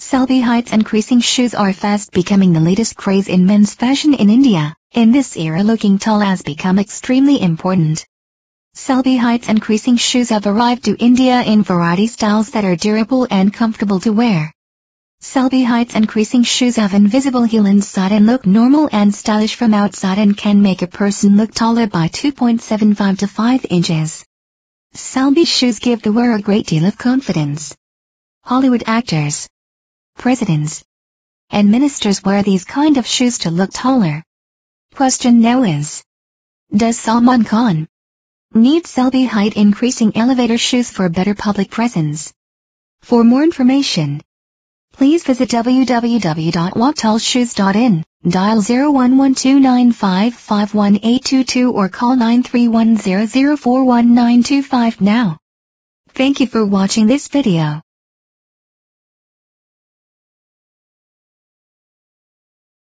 Celby Heights increasing shoes are fast becoming the latest craze in men's fashion in India. In this era looking tall has become extremely important. Celby Heights increasing shoes have arrived to India in variety styles that are durable and comfortable to wear. Celby Heights increasing shoes have invisible heel inside and look normal and stylish from outside and can make a person look taller by 2.75 to 5 inches. Celby shoes give the wearer a great deal of confidence. Hollywood actors, presidents, and ministers wear these kind of shoes to look taller. Question now is, does Salman Khan need Celby height increasing elevator shoes for better public presence? For more information, please visit www.walktallshoes.in, dial 0112955182 or call 93100419225 now. Thank you for watching this video.